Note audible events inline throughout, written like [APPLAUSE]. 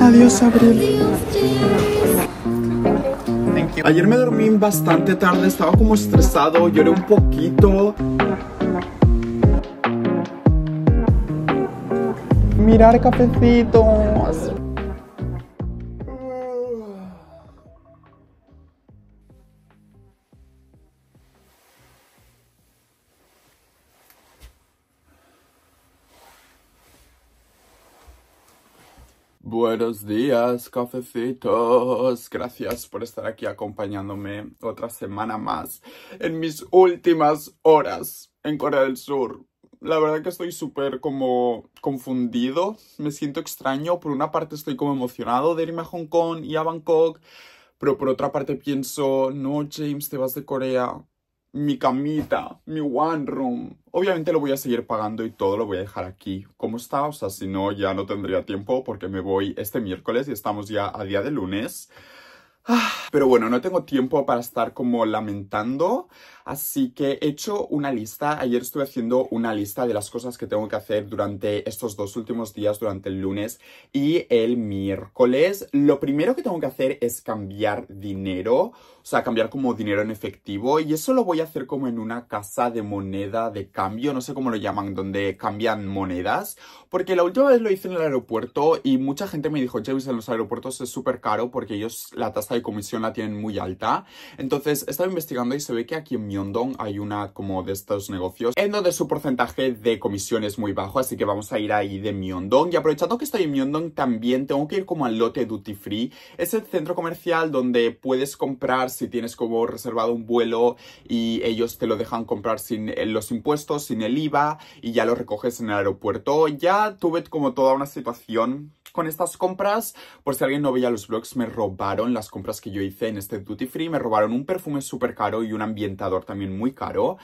Adiós, Abril. Ayer me dormí bastante tarde, estaba como estresado, lloré un poquito. Mirar cafecitos. Buenos días, cafecitos. Gracias por estar aquí acompañándome otra semana más en mis últimas horas en Corea del Sur. La verdad que estoy súper como confundido, me siento extraño. Por una parte estoy como emocionado de irme a Hong Kong y a Bangkok, pero por otra parte pienso, no, James, te vas de Corea, mi camita, mi one room. Obviamente lo voy a seguir pagando y todo lo voy a dejar aquí como está. O sea, si no, ya no tendría tiempo porque me voy este miércoles y estamos ya a día de lunes. Ah, pero bueno, no tengo tiempo para estar como lamentando, así que he hecho una lista. Ayer estuve haciendo una lista de las cosas que tengo que hacer durante estos dos últimos días, durante el lunes y el miércoles. Lo primero que tengo que hacer es cambiar dinero o sea, cambiar como dinero en efectivo y eso lo voy a hacer como en una casa de moneda de cambio, no sé cómo lo llaman, donde cambian monedas, porque la última vez lo hice en el aeropuerto y mucha gente me dijo, James, en los aeropuertos es súper caro porque ellos la tasa de comisión la tienen muy alta. Entonces, he estado investigando y se ve que aquí en Myeongdong hay una como de estos negocios en donde su porcentaje de comisión es muy bajo, así que vamos a ir ahí de Myeongdong y aprovechando que estoy en Myeongdong también tengo que ir como al lote Duty Free, es el centro comercial donde puedes comprar si tienes como reservado un vuelo y ellos te lo dejan comprar sin eh, los impuestos, sin el IVA y ya lo recoges en el aeropuerto. Ya tuve como toda una situación con estas compras. Por si alguien no veía los vlogs, me robaron las compras que yo hice en este Duty Free. Me robaron un perfume súper caro y un ambientador también muy caro.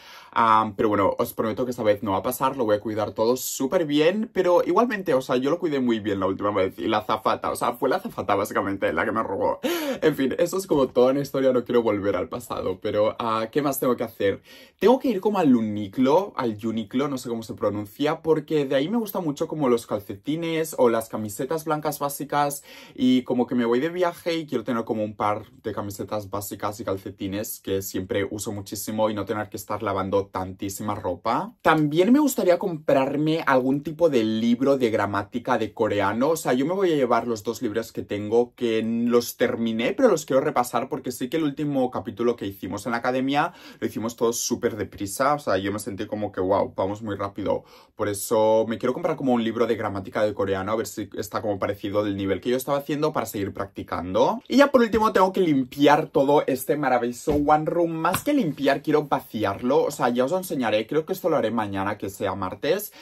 pero bueno, os prometo que esta vez no va a pasar. Lo voy a cuidar todo súper bien. Pero igualmente, o sea, yo lo cuidé muy bien la última vez. Y la zafata, o sea, fue la zafata básicamente la que me robó. En fin, eso es como toda una historia. No quiero volver al pasado. Pero, uh, ¿qué más tengo que hacer? Tengo que ir como al Uniclo, al Uniclo, no sé cómo se pronuncia. Porque de ahí me gusta mucho como los calcetines o las camisetas blancas básicas y como que me voy de viaje y quiero tener como un par de camisetas básicas y calcetines que siempre uso muchísimo y no tener que estar lavando tantísima ropa. También me gustaría comprarme algún tipo de libro de gramática de coreano. O sea, yo me voy a llevar los dos libros que tengo que los terminé, pero los quiero repasar porque sí que el último capítulo que hicimos en la academia lo hicimos todos súper deprisa. O sea, yo me sentí como que, wow, vamos muy rápido. Por eso me quiero comprar como un libro de gramática de coreano, a ver si está como parecido del nivel que yo estaba haciendo para seguir practicando. Y ya por último tengo que limpiar todo este maravilloso One Room. Más que limpiar, quiero vaciarlo. O sea, ya os lo enseñaré. Creo que esto lo haré mañana, que sea martes.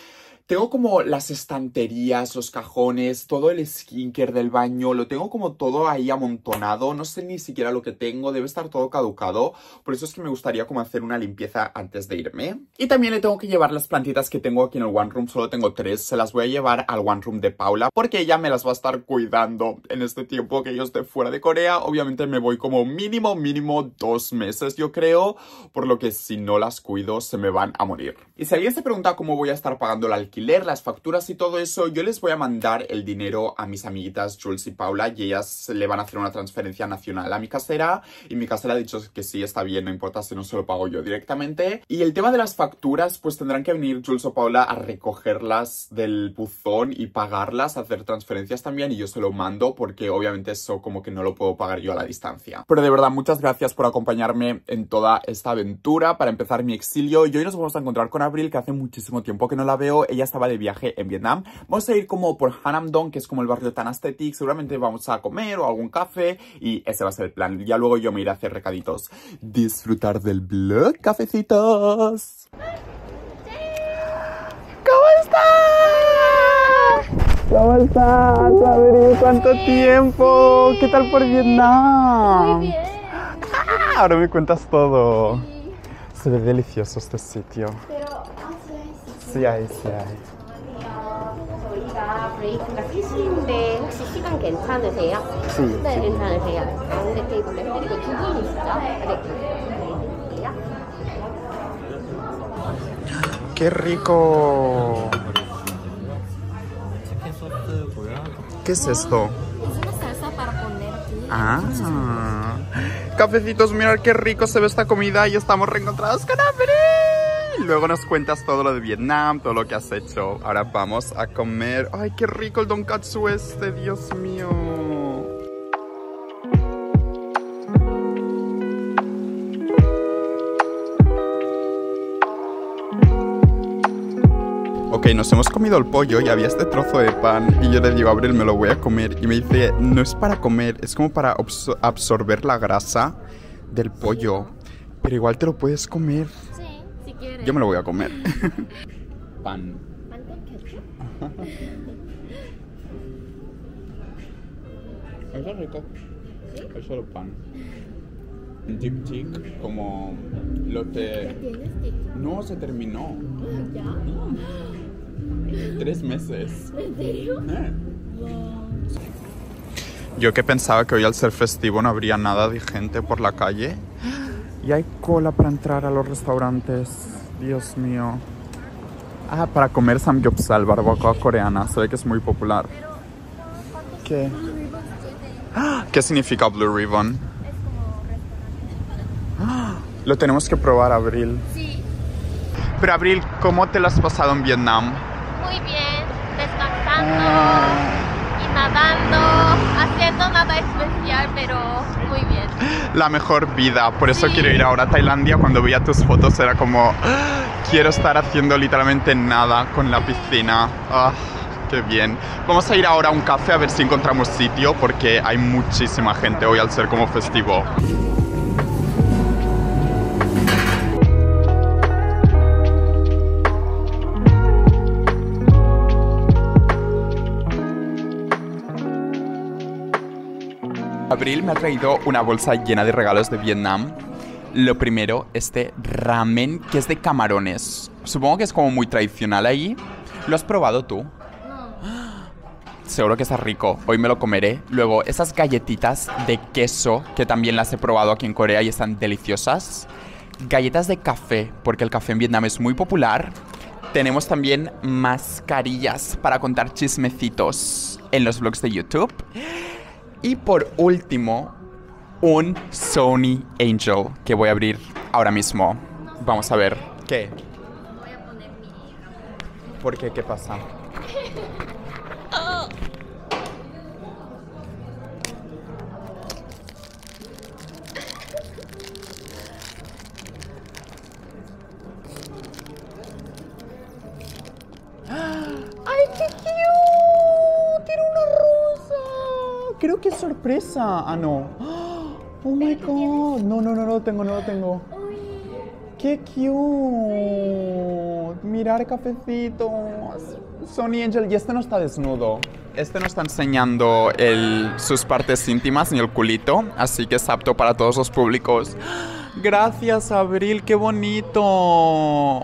Tengo como las estanterías, los cajones, todo el skincare del baño, lo tengo como todo ahí amontonado, no sé ni siquiera lo que tengo, debe estar todo caducado, por eso es que me gustaría como hacer una limpieza antes de irme. Y también le tengo que llevar las plantitas que tengo aquí en el One Room, solo tengo tres, se las voy a llevar al One Room de Paula, porque ella me las va a estar cuidando en este tiempo que yo esté fuera de Corea, obviamente me voy como mínimo, mínimo dos meses yo creo, por lo que si no las cuido se me van a morir. Y si alguien se pregunta cómo voy a estar pagando la alquiler, las facturas y todo eso, yo les voy a mandar el dinero a mis amiguitas Jules y Paula y ellas le van a hacer una transferencia nacional a mi casera y mi casera ha dicho que sí, está bien, no importa si no se lo pago yo directamente. Y el tema de las facturas, pues tendrán que venir Jules o Paula a recogerlas del buzón y pagarlas, hacer transferencias también y yo se lo mando porque obviamente eso como que no lo puedo pagar yo a la distancia. Pero de verdad, muchas gracias por acompañarme en toda esta aventura para empezar mi exilio y hoy nos vamos a encontrar con Abril que hace muchísimo tiempo que no la veo. Ella estaba de viaje en Vietnam. Vamos a ir como por Hanam Dong, que es como el barrio tan estético. Seguramente vamos a comer o algún café y ese va a ser el plan. Ya luego yo me iré a hacer recaditos. Disfrutar del blog, cafecitos. ¿Cómo estás? ¿Cómo estás, Adri? ¿Cuánto tiempo? ¿Qué tal por Vietnam? Muy bien. Ah, ahora me cuentas todo. Se ve delicioso este sitio. Pero 하세요. Sí hay, sí hay. 저희가 브레이크가 3시인데 혹시 시간 괜찮으세요? Sí, 네, sí. 괜찮으세요. 가운데 테이블에 해드리고 두 분이시죠? 네, 드릴게요. ¡Qué rico! 치킨 소스고요. ¿Qué es esto? Es una salsa para poner aquí. Ah. Cafecitos, mirad qué rico se ve esta comida y estamos reencontrados con Abril. Luego nos cuentas todo lo de Vietnam, todo lo que has hecho. Ahora vamos a comer. Ay, qué rico el donkatsu este, Dios mío. Ok, nos hemos comido el pollo y había este trozo de pan y yo le digo Abril, me lo voy a comer y me dice, no es para comer, es como para absor- absorber la grasa del pollo, pero igual te lo puedes comer. Sí. Yo me lo voy a comer. [LAUGHS] pan. ¿Pan con ketchup? Es rico. Es solo pan. Tic tic, como lo te... ¿Tienes? No, se terminó. ¿Ya? Tres meses. ¿En serio? Yo que pensaba que hoy al ser festivo no habría nada de gente por la calle. [GASPS] Y hay cola para entrar a los restaurantes. Dios mío. Ah, para comer samgyeopsal, barbacoa coreana. Se ve que es muy popular. ¿Qué? Ah, ¿Qué significa Blue Ribbon? Ah, Lo tenemos que probar, Abril. Sí, Pero Abril, ¿cómo te lo has pasado en Vietnam? muy bien. Descansando y nadando. Haciendo nada especial, pero. La mejor vida. Por eso Sí. quiero ir ahora a Tailandia. Cuando veía tus fotos era como, "Ah, quiero estar haciendo literalmente nada con la piscina. Ah, qué bien. Vamos a ir ahora a un café a ver si encontramos sitio porque hay muchísima gente hoy al ser como festivo. Abril me ha traído una bolsa llena de regalos de Vietnam. Lo primero, este ramen que es de camarones. Supongo que es como muy tradicional ahí. ¿Lo has probado tú? Seguro que está rico. Hoy me lo comeré. Luego, esas galletitas de queso que también las he probado aquí en Corea y están deliciosas. Galletas de café, porque el café en Vietnam es muy popular. Tenemos también mascarillas para contar chismecitos en los vlogs de YouTube. Y por último, un Sony Angel que voy a abrir ahora mismo. Vamos a ver. ¿Qué? Voy a poner mi. ¿Por qué? ¿Qué pasa? Sorpresa. Ah, no. [GASPS] Oh my god. No, no, no, no lo tengo, no lo tengo. ¡Qué cute! Mirar cafecitos. Sony Angel, y este no está desnudo. Este no está enseñando el- sus partes íntimas ni el culito, así que es apto para todos los públicos. Gracias, Abril, qué bonito.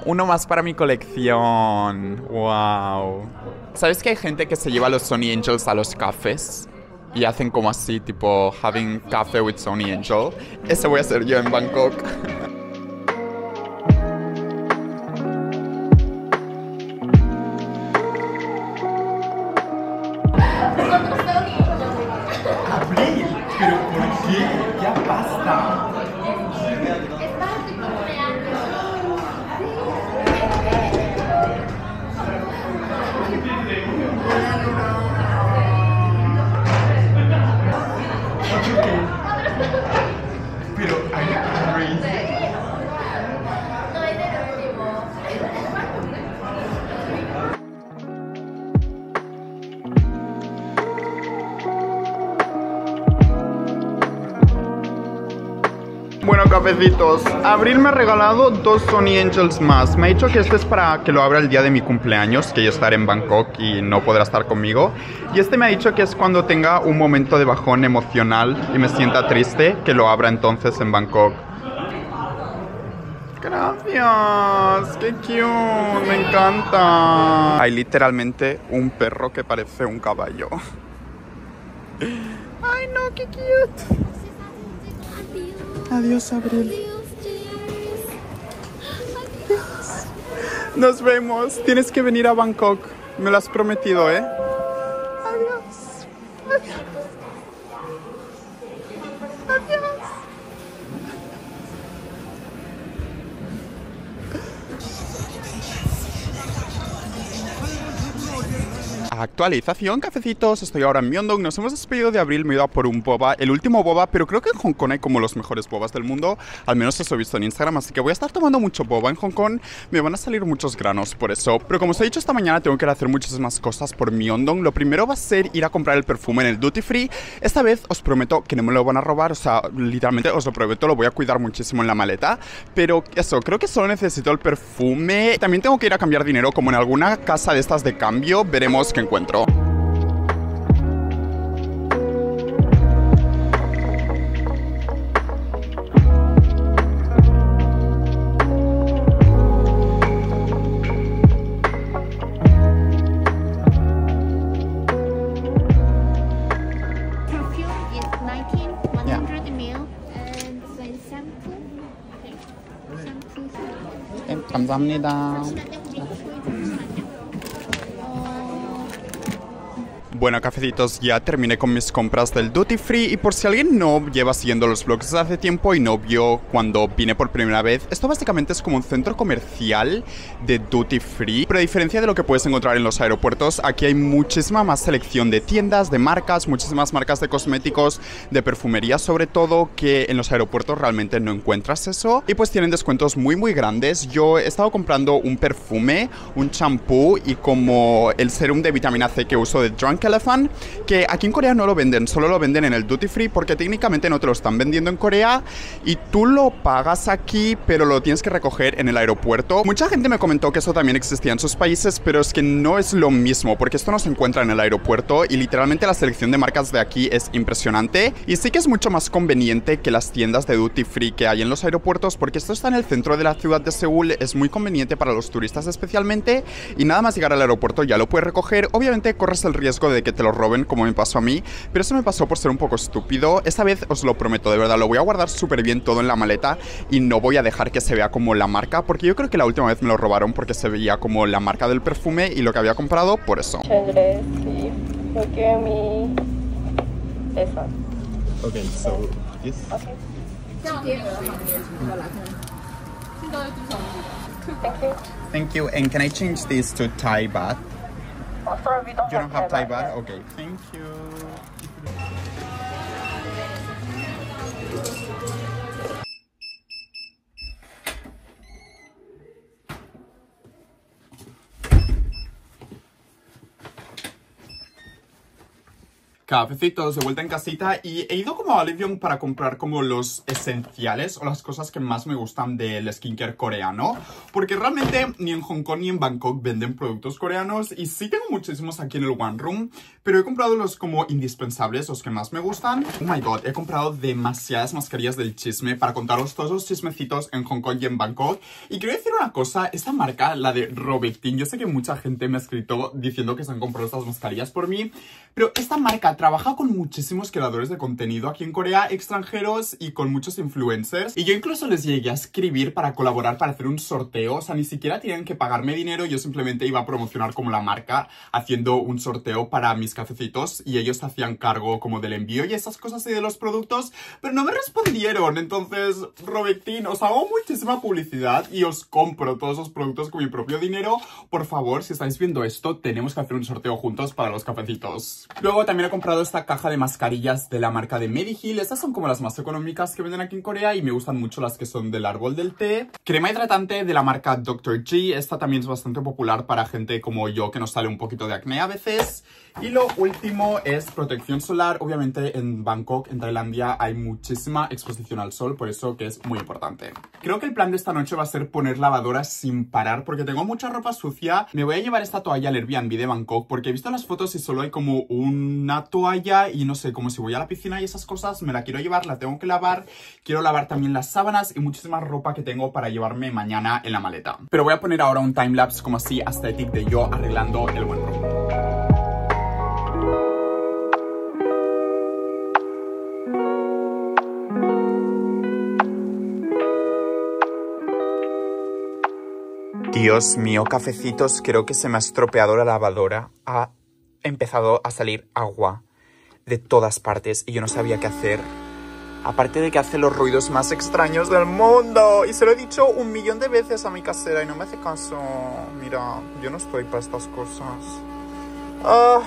Uno más para mi colección. Wow. ¿Sabes que hay gente que se lleva los Sony Angels a los cafés? Y hacen como así, tipo, having café with Sony Angel. Ese voy a hacer yo en Bangkok. [LAUGHS] Abril me ha regalado dos Sony Angels más. Me ha dicho que este es para que lo abra el día de mi cumpleaños, que yo estaré en Bangkok y no podrá estar conmigo. Y este me ha dicho que es cuando tenga un momento de bajón emocional y me sienta triste, que lo abra entonces en Bangkok. Gracias, qué cute, me encanta. Hay literalmente un perro que parece un caballo. [LAUGHS] Ay, no, qué cute. Adiós, Abril. Nos vemos. Tienes que venir a Bangkok. Me lo has prometido, ¿eh? Adiós. Actualización, cafecitos, estoy ahora en Myeongdong, nos hemos despedido de abril, me he ido a por un boba, el último boba, pero creo que en Hong Kong hay como los mejores bobas del mundo, al menos eso he visto en Instagram, así que voy a estar tomando mucho boba en Hong Kong, me van a salir muchos granos por eso, pero como os he dicho esta mañana tengo que ir a hacer muchísimas cosas por Myeongdong, lo primero va a ser ir a comprar el perfume en el duty free, esta vez os prometo que no me lo van a robar, o sea, literalmente os lo prometo, lo voy a cuidar muchísimo en la maleta, pero eso, creo que solo necesito el perfume, también tengo que ir a cambiar dinero como en alguna casa de estas de cambio, veremos qué encuentro. Perfume is 19, 100 ml, and then shampoo. Okay. Shampoo. 감사합니다. Bueno, cafecitos, ya terminé con mis compras del Duty Free y por si alguien no lleva siguiendo los vlogs desde hace tiempo y no vio cuando vine por primera vez, esto básicamente es como un centro comercial de Duty Free, pero a diferencia de lo que puedes encontrar en los aeropuertos, aquí hay muchísima más selección de tiendas, de marcas, muchísimas marcas de cosméticos, de perfumería sobre todo, que en los aeropuertos realmente no encuentras eso. Y pues tienen descuentos muy muy grandes. Yo he estado comprando un perfume, un champú y como el serum de vitamina C que uso de Drunk Que aquí en Corea no lo venden, solo lo venden en el duty free porque técnicamente no te lo están vendiendo en Corea y tú lo pagas aquí, pero lo tienes que recoger en el aeropuerto. Mucha gente me comentó que eso también existía en sus países, pero es que no es lo mismo porque esto no se encuentra en el aeropuerto y literalmente la selección de marcas de aquí es impresionante y sí que es mucho más conveniente que las tiendas de duty free que hay en los aeropuertos porque esto está en el centro de la ciudad de Seúl, es muy conveniente para los turistas especialmente y nada más llegar al aeropuerto ya lo puedes recoger. Obviamente corres el riesgo de que te lo roben como me pasó a mí, pero eso me pasó por ser un poco estúpido. Esta vez os lo prometo, de verdad, lo voy a guardar súper bien todo en la maleta y no voy a dejar que se vea como la marca, porque yo creo que la última vez me lo robaron porque se veía como la marca del perfume y lo que había comprado por eso. Chandler, sí. You give me this one. Okay, so this Okay. Thank you. Thank you. And can I change this to Thai baht? Oh, sorry, we don't You don't have Thai baht baht? Okay, thank you. Cafecitos de vuelta en casita y he ido como a Livion para comprar como los esenciales o las cosas que más me gustan del skincare coreano porque realmente ni en Hong Kong ni en Bangkok venden productos coreanos y sí tengo muchísimos aquí en el One Room pero he comprado los como indispensables, los que más me gustan. Oh my god, he comprado demasiadas mascarillas del chisme para contaros todos los chismecitos en Hong Kong y en Bangkok. Y quiero decir una cosa, esta marca, la de Robertin, yo sé que mucha gente me ha escrito diciendo que se han comprado estas mascarillas por mí pero esta marca trabaja con muchísimos creadores de contenido aquí en Corea, extranjeros y con muchos influencers. Y yo incluso les llegué a escribir para colaborar, para hacer un sorteo. O sea, ni siquiera tienen que pagarme dinero. Yo simplemente iba a promocionar como la marca haciendo un sorteo para mis cafecitos. Y ellos hacían cargo como del envío y esas cosas y de los productos. Pero no me respondieron. Entonces, Robertín, os hago muchísima publicidad y os compro todos los productos con mi propio dinero. Por favor, si estáis viendo esto, tenemos que hacer un sorteo juntos para los cafecitos. Luego también he comprado esta caja de mascarillas de la marca de Mediheal. Estas son como las más económicas que venden aquí en Corea y me gustan mucho las que son del árbol del té. Crema hidratante de la marca Dr. G. Esta también es bastante popular para gente como yo que nos sale un poquito de acné a veces. Y lo último es protección solar. Obviamente en Bangkok, en Tailandia, hay muchísima exposición al sol, por eso que es muy importante. Creo que el plan de esta noche va a ser poner lavadora sin parar, porque tengo mucha ropa sucia. Me voy a llevar esta toalla al Airbnb de Bangkok, porque he visto las fotos y solo hay como una toalla y no sé, como si voy a la piscina y esas cosas, me la quiero llevar, la tengo que lavar. Quiero lavar también las sábanas y muchísima ropa que tengo para llevarme mañana en la maleta. Pero voy a poner ahora un timelapse como así aesthetic de yo arreglando el buen room. Dios mío, cafecitos, creo que se me ha estropeado la lavadora. Ha empezado a salir agua de todas partes y yo no sabía qué hacer. Aparte de que hace los ruidos más extraños del mundo. Y se lo he dicho un millón de veces a mi casera y no me hace caso. Mira, yo no estoy para estas cosas. Ah.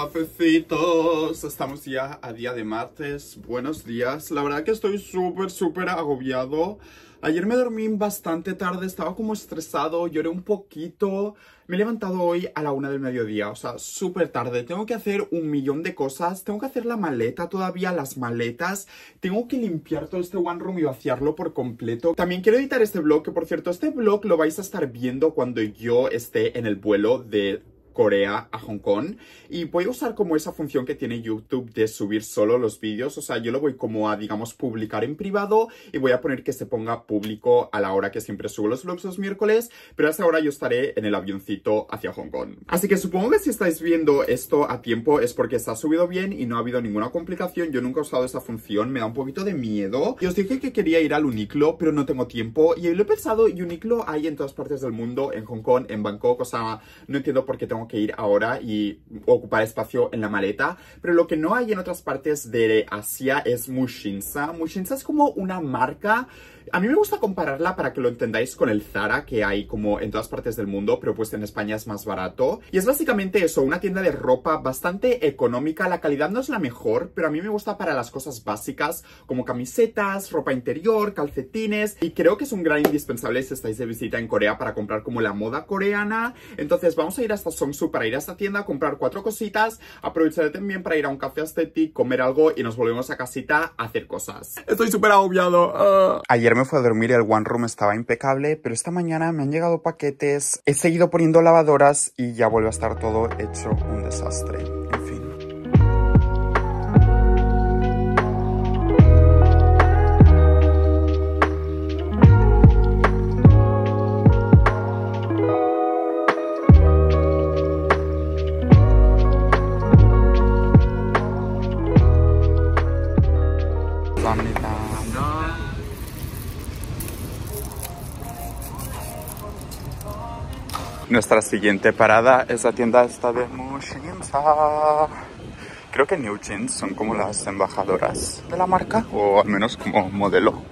Cafecitos, estamos ya a día de martes, buenos días, la verdad que estoy súper, súper agobiado. Ayer me dormí bastante tarde, estaba como estresado, lloré un poquito. Me he levantado hoy a la una del mediodía, o sea, súper tarde. Tengo que hacer un millón de cosas. Tengo que hacer la maleta todavía, las maletas. Tengo que limpiar todo este one room y vaciarlo por completo. También quiero editar este vlog, que por cierto, este vlog lo vais a estar viendo cuando yo esté en el vuelo de Corea a Hong Kong y voy a usar como esa función que tiene YouTube de subir solo los vídeos, o sea, yo lo voy como a, digamos, publicar en privado y voy a poner que se ponga público a la hora que siempre subo los vlogs los miércoles, pero a esa hora yo estaré en el avioncito hacia Hong Kong. Así que supongo que si estáis viendo esto a tiempo es porque está subido bien y no ha habido ninguna complicación, yo nunca he usado esa función, me da un poquito de miedo. Y os dije que quería ir al Uniqlo, pero no tengo tiempo y lo he pensado y Uniqlo hay en todas partes del mundo, en Hong Kong, en Bangkok, o sea, no entiendo por qué tengo que ir ahora y ocupar espacio en la maleta. Pero lo que no hay en otras partes de Asia es Mushinsa. Mushinsa es como una marca a mí me gusta compararla para que lo entendáis con el Zara que hay como en todas partes del mundo, pero pues en España es más barato. Y es básicamente eso, una tienda de ropa bastante económica. La calidad no es la mejor, pero a mí me gusta para las cosas básicas como camisetas, ropa interior, calcetines. Y creo que es un gran indispensable si estáis de visita en Corea para comprar como la moda coreana. Entonces vamos a ir hasta Para ir a esta tienda, comprar cuatro cositas. Aprovecharé también para ir a un café aesthetic, comer algo y nos volvemos a casita a hacer cosas. Estoy súper agobiado. Ah. Ayer me fue a dormir y el One Room estaba impecable, pero esta mañana me han llegado paquetes, he seguido poniendo lavadoras y ya vuelve a estar todo hecho un desastre. Nuestra siguiente parada es la tienda esta de Mushinsa. Creo que New Jeans son como las embajadoras de la marca, o al menos como modelo.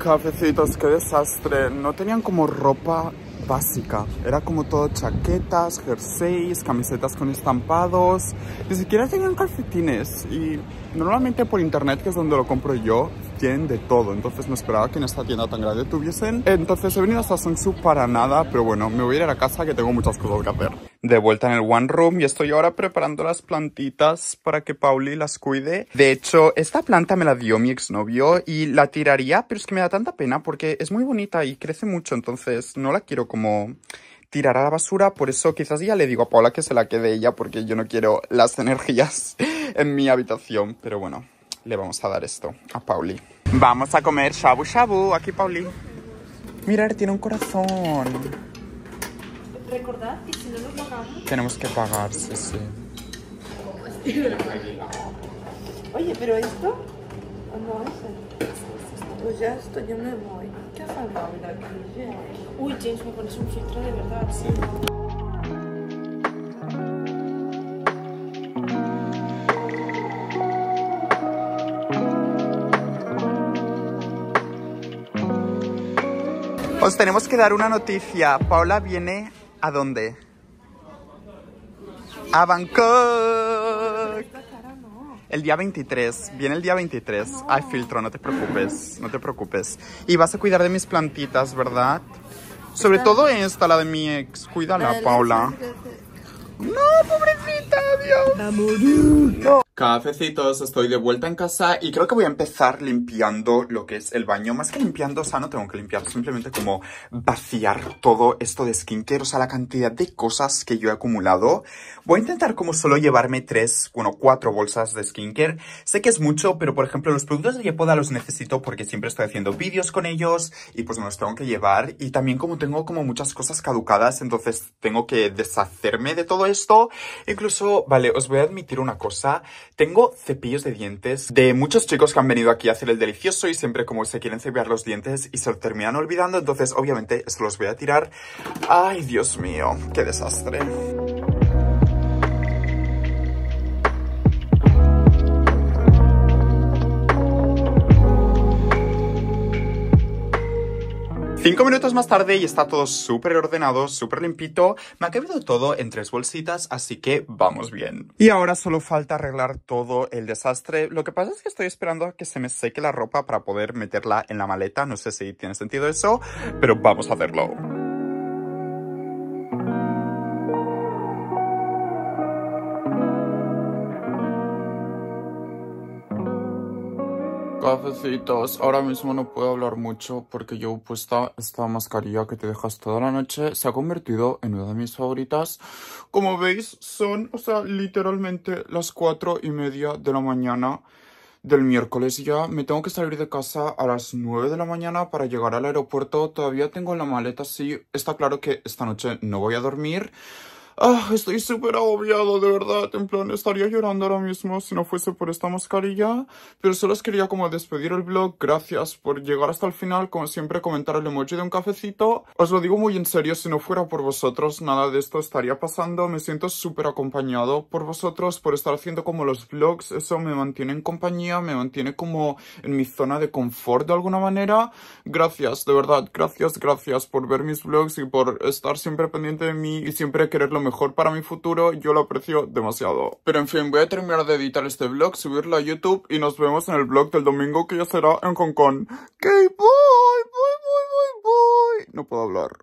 Cafecitos, qué desastre. No tenían como ropa básica. Era como todo chaquetas, jerseys, camisetas con estampados. Ni siquiera tenían calcetines. Y normalmente por internet, que es donde lo compro yo, tienen de todo. Entonces no esperaba que en esta tienda tan grande tuviesen. Entonces he venido hasta Songsu para nada. Pero bueno, me voy a ir a la casa que tengo muchas cosas que hacer de vuelta en el One Room y estoy ahora preparando las plantitas para que Pauli las cuide. De hecho, esta planta me la dio mi exnovio y la tiraría, pero es que me da tanta pena porque es muy bonita y crece mucho, entonces no la quiero como tirar a la basura, por eso quizás ya le digo a Paula que se la quede ella porque yo no quiero las energías [LAUGHS] en mi habitación, pero bueno, le vamos a dar esto a Pauli. Vamos a comer shabu shabu, aquí Pauli. Mirar, tiene un corazón. Recordad que si no lo pagamos. Tenemos que pagar, sí, sí. Oye, pero esto. No, ese. Pues ya esto, yo me voy. ¿Qué de aquí? Uy, James, me pones un filtro de verdad. Sí. Os tenemos que dar una noticia. Paula viene ¿A dónde? A Bangkok. El día 23, viene el día 23. Hay filtro, no te preocupes, no te preocupes. Y vas a cuidar de mis plantitas, ¿verdad? Sobre todo esta, la de mi ex. Cuídala, Paula. No, pobrecita, Dios. Cafecitos, estoy de vuelta en casa y creo que voy a empezar limpiando lo que es el baño. Más que limpiando, o sea, no tengo que limpiar, simplemente como vaciar todo esto de skincare, o sea, la cantidad de cosas que yo he acumulado. Voy a intentar como solo llevarme tres, bueno, cuatro bolsas de skincare. Sé que es mucho, pero por ejemplo, los productos de Yepoda los necesito porque siempre estoy haciendo vídeos con ellos y pues me los tengo que llevar. Y también como tengo como muchas cosas caducadas, entonces tengo que deshacerme de todo esto. Incluso, vale, os voy a admitir una cosa. Tengo cepillos de dientes de muchos chicos que han venido aquí a hacer el delicioso y siempre como se quieren cepillar los dientes y se terminan olvidando, entonces obviamente esto los voy a tirar. Ay, Dios mío, qué desastre. Cinco minutos más tarde y está todo súper ordenado, súper limpito. Me ha cabido todo en tres bolsitas, así que vamos bien. Y ahora solo falta arreglar todo el desastre. Lo que pasa es que estoy esperando a que se me seque la ropa para poder meterla en la maleta. No sé si tiene sentido eso, pero vamos a hacerlo. Cafecitos, ahora mismo no puedo hablar mucho porque yo puesta esta mascarilla que te dejas toda la noche se ha convertido en una de mis favoritas. Como veis son, o sea, literalmente las cuatro y media de la mañana del miércoles ya. Me tengo que salir de casa a las 9 de la mañana para llegar al aeropuerto. Todavía tengo la maleta así. Está claro que esta noche no voy a dormir. Ah, estoy súper agobiado, de verdad. En plan, estaría llorando ahora mismo si no fuese por esta mascarilla. Pero solo os quería como despedir el vlog. Gracias por llegar hasta el final. Como siempre, comentar el emoji de un cafecito. Os lo digo muy en serio, si no fuera por vosotros, nada de esto estaría pasando. Me siento súper acompañado por vosotros, por estar haciendo como los vlogs. Eso me mantiene en compañía, me mantiene como en mi zona de confort de alguna manera. Gracias, de verdad. Gracias, gracias por ver mis vlogs y por estar siempre pendiente de mí y siempre querer lo mejor para mi futuro, yo lo aprecio demasiado. Pero en fin, voy a terminar de editar este vlog, subirlo a YouTube y nos vemos en el vlog del domingo que ya será en Hong Kong. Ok, bye, bye, bye, bye, bye. No puedo hablar.